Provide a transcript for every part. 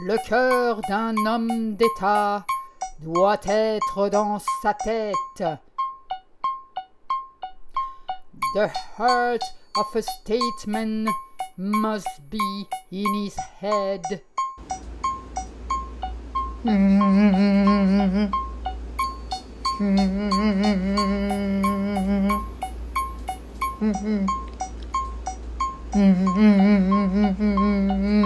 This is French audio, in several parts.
le cœur d'un homme d'État doit être dans sa tête. The heart of a statesman must be in his head.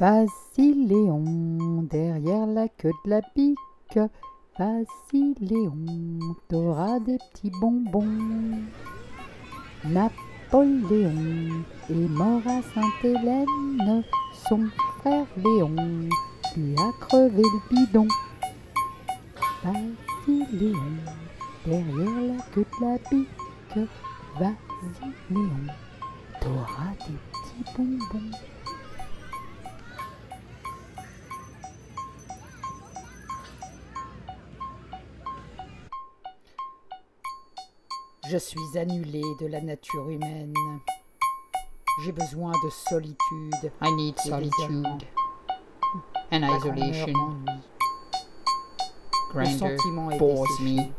Léon, derrière la queue de la pique. Léon, t'auras des petits bonbons. Napoléon est mort à Sainte-Hélène. Son frère Léon lui a crevé le bidon. Léon, derrière la queue de la pique. Vas-y, t'auras des petits bonbons. Je suis annulé de la nature humaine. J'ai besoin de solitude. I need solitude hmm. and isolation. Grinder bores me.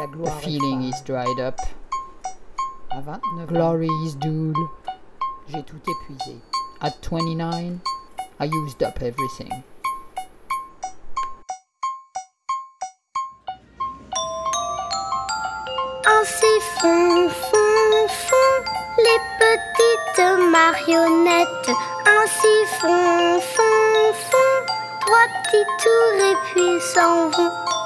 La gloire The feeling is dried up. À 29 Glory is. J'ai tout épuisé. At 29, I used up everything. ainsi font, font, font les petites marionnettes. Ainsi font, font, font trois petits tours et puis s'en vont.